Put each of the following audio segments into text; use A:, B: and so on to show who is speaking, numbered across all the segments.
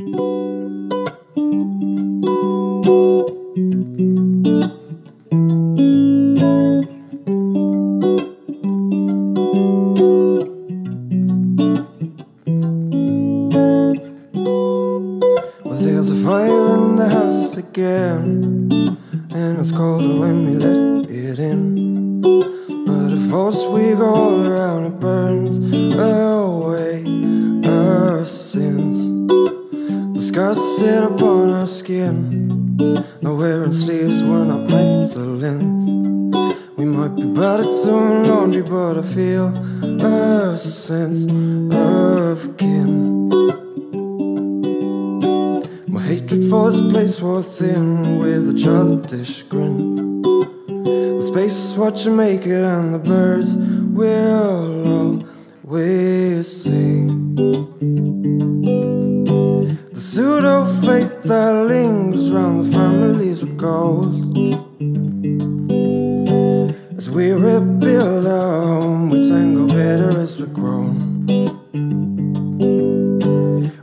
A: There's a fire in the house again, and it's colder when we let it in. But if us we go all around, it burns away scars sit upon our skin. No wearing sleeves, we're not Magdalenes. We might be better doing laundry, but I feel a sense of kin. My hatred for this place wore thin with a childish grin. The space is what you make it, and the birds will always sing. The pseudo faith that lingers round the families of gold. As we rebuild our home, we tangle better as we grow.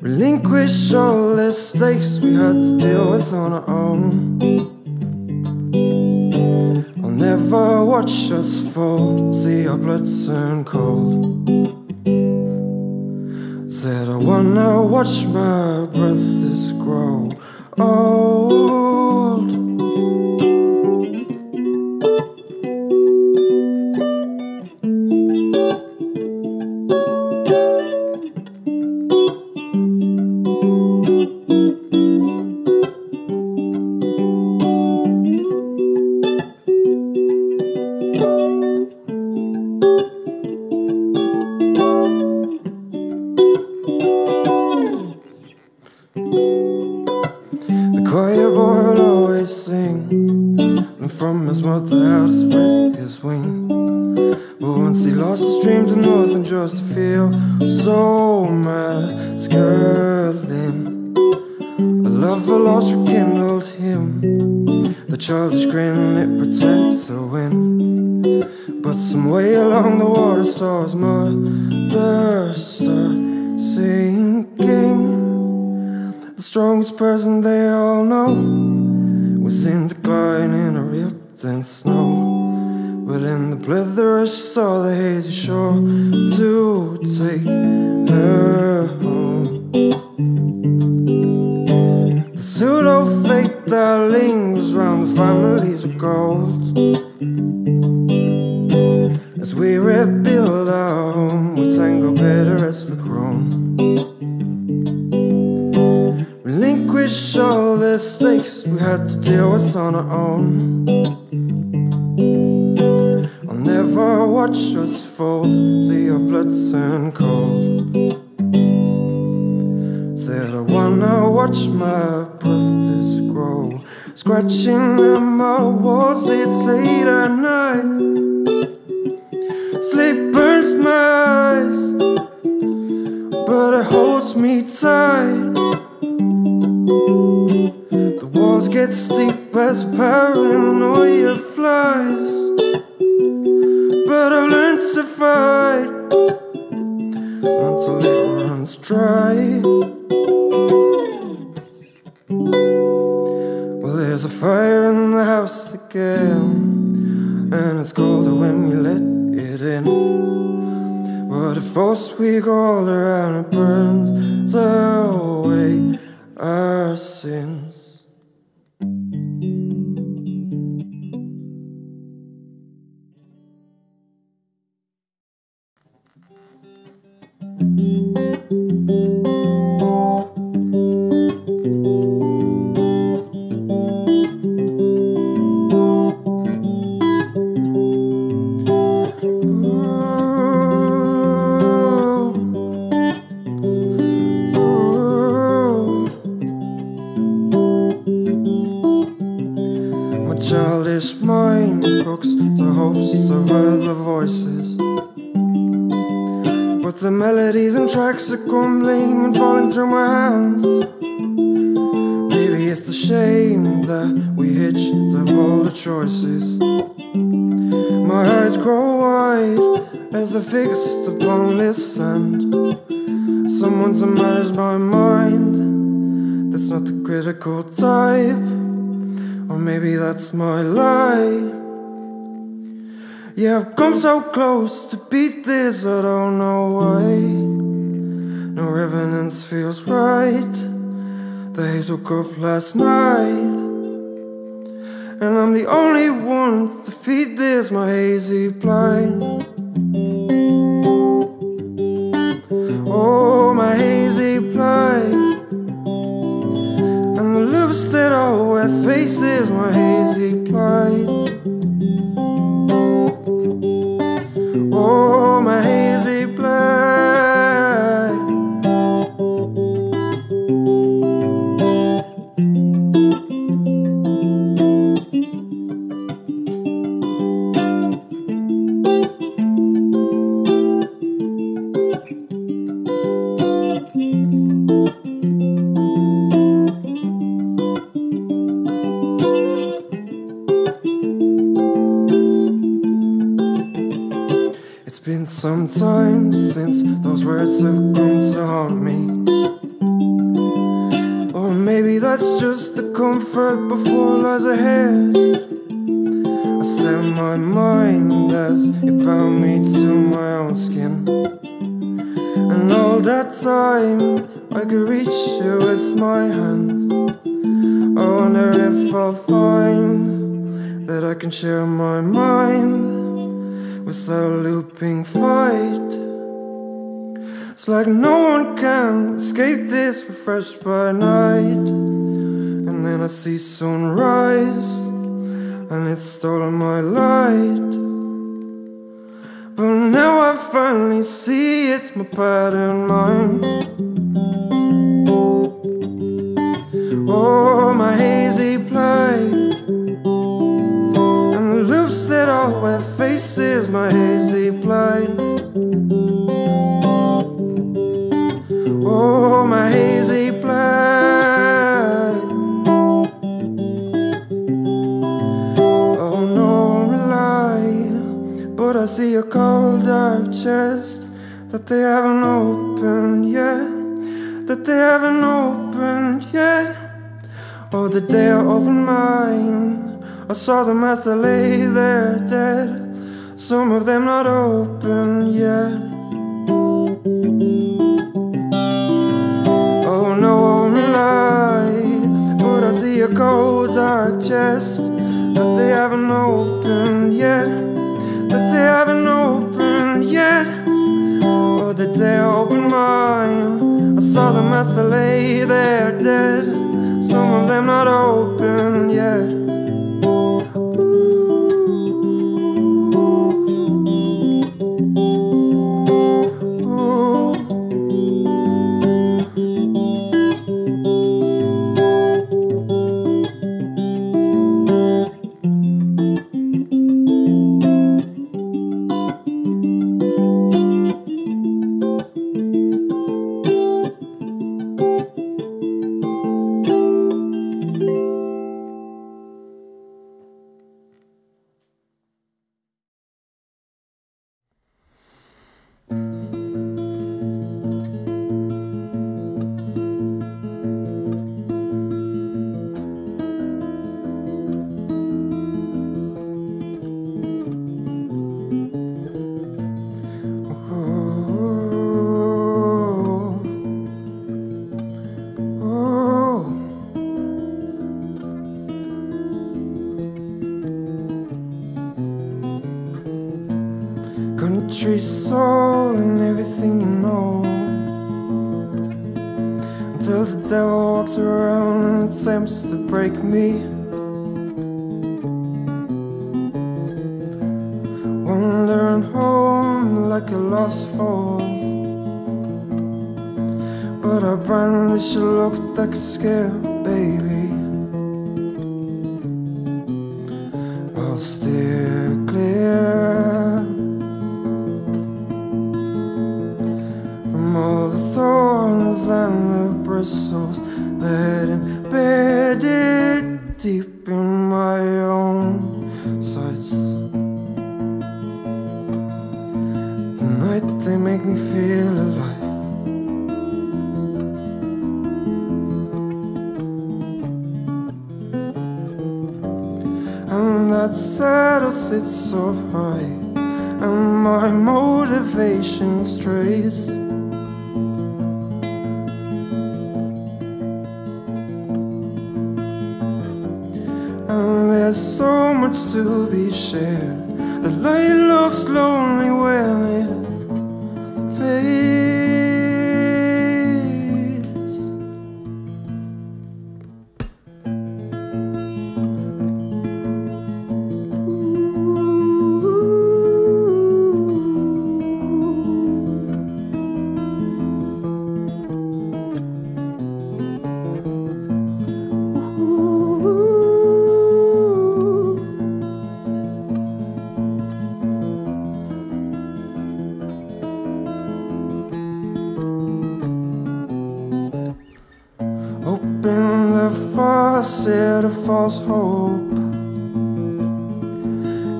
A: Relinquish all the stakes we had to deal with on our own. I'll never watch us fall, see our blood turn cold. Said I wanna watch my brothers grow old. And from his mother out to spread his wings. But once he lost his dream to nothing just to feel so masculine. A love for lost rekindled him. The childish grin it pretended to win. But some way along the water saw his mother start sinking. The strongest person they all know was in decline in a rift dense snow. But in the plethora, she saw the hazy shore to take her home. The pseudo fate that lingers round the families of gold. As we rebuild our home, we tangle better as we grown. Relinquish all the stakes we had to deal with on our own. I'll never watch us fold, see our blood turn cold. Said I wanna watch my brothers grow, scratching at my walls. It's late at night. Sleep burns my eyes, but it holds me tight. Steep as paranoia flies, but I've learned to fight until it runs dry. Well, there's a fire in the house again, and it's colder when we let it in. But if first we go all around, it burns away our sins. It's the shame that we hitch to all the choices. My eyes grow wide as I fixed upon this sand. Someone to manage my mind that's not the critical type. Or maybe that's my lie. Yeah, I've come so close to beat this, I don't know why. No evidence feels right. The hazel cup last night. And I'm the only one to feed this, my hazy blind. Oh, my hazy blind. And the lips that all wear faces, my hazy blind. Been some time since those words have come to haunt me. Or maybe that's just the comfort before lies ahead. I set my mind as it bound me to my own skin. And all that time I could reach you with my hands. I wonder if I'll find that I can share my mind without a looping fight. It's like no one can escape this refreshed by night. And then I see sunrise, and it's stolen my light. But now I finally see it's my pattern mind. Oh, That all wear faces, my hazy blind. Oh, my hazy blind. Oh, no lie, but I see a cold dark chest that they haven't opened yet. That they haven't opened yet. Oh, the day I opened mine, I saw them as they lay there dead. Some of them not open yet. Oh, no lie, but I see a cold dark chest that they haven't opened yet. That they haven't opened yet. Oh, the day I opened mine, I saw them as they lay there dead. Some of them not open yet. Attempts to break me. Wandering home like a lost foe. But I brandish a look that could scare a baby. I'll steer clear from all the thorns and the bristles that strays. And there's so much to be shared. The light looks lonely when it fades.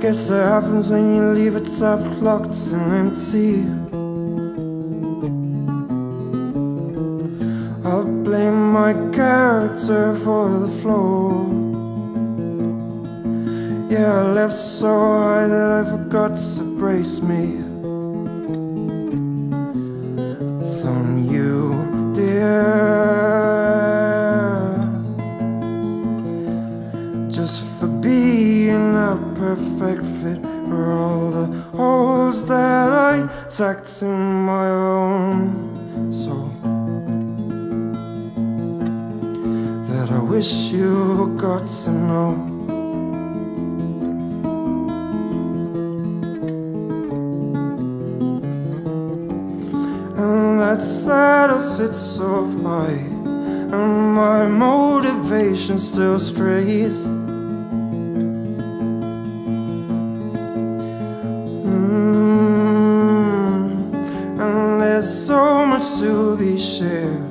A: Guess that happens when you leave it tap locked and empty. I'll blame my character for the flow. Yeah, I left so high that I forgot to brace me. Just for being a perfect fit for all the holes that I tacked in my own soul. That I wish you got to know. And that saddle sits so high, and my motivation still strays. Mm, and there's so much to be shared.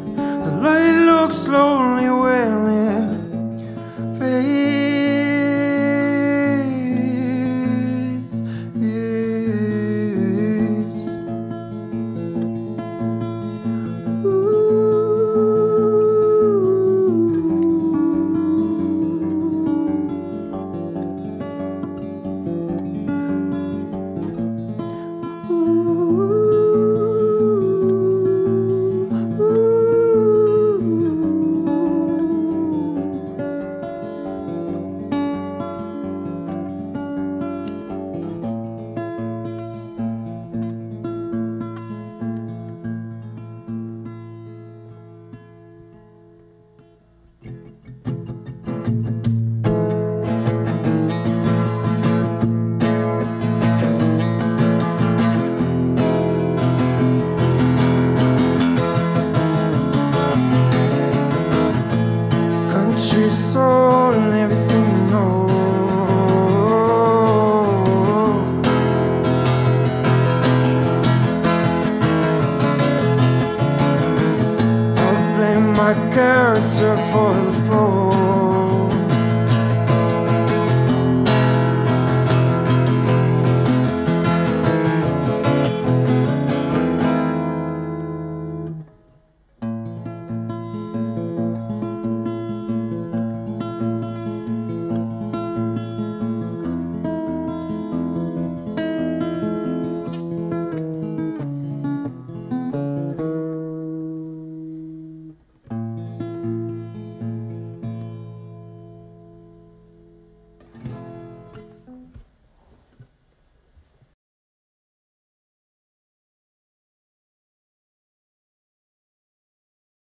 A: answer for the